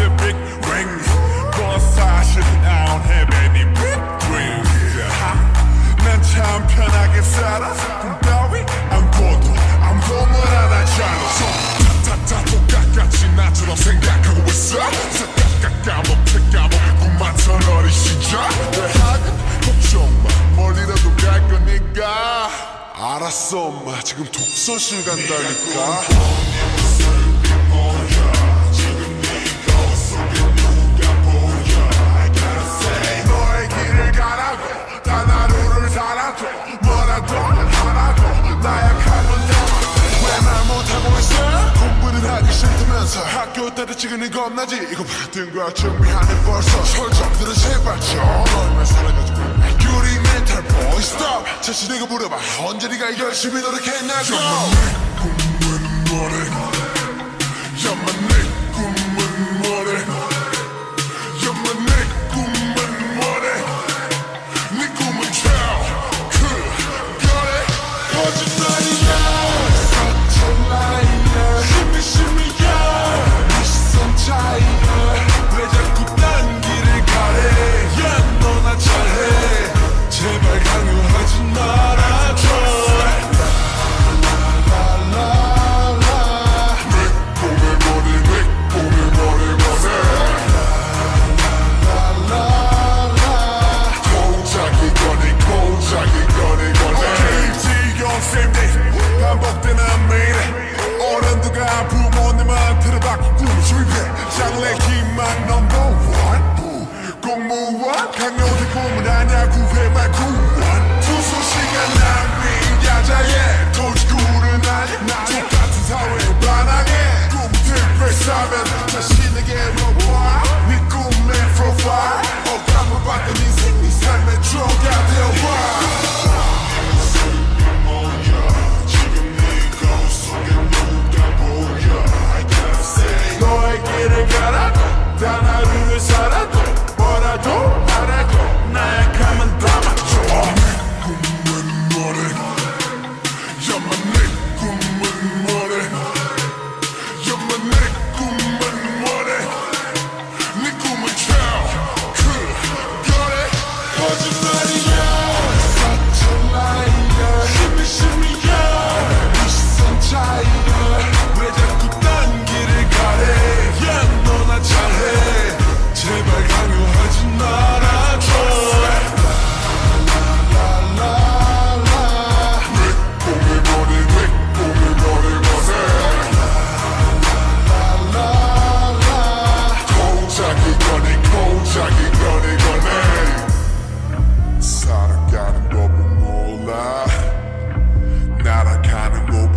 Pacific Ring. Bossage I don't have any big dreams 난참 편하게 살아. 꿈따위 안 꿔도. 아무거나 하잖아 탁탁탁 똑같같이 나처럼 생각하고 있어. 싹깍깍까먹게 까먹고 꿈만천 어린 시절. 내 학은 걱정 마. 멀리라도 갈 거니까. 알았어 엄마. 지금 독서실 간다니까. 항상 학교 때를 찍는 겁나지. 이거 받은 거야 준비하는 벌써 설정들은 제발 좀널만 사랑해줘 유리 멘탈 보이 stop. 자신에게 물어봐 언제 네가 열심히 노력했나 좀 공부는 뭐래? 부모님은 들어박고 실패 장래 기만 넘버 kind of go